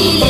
You.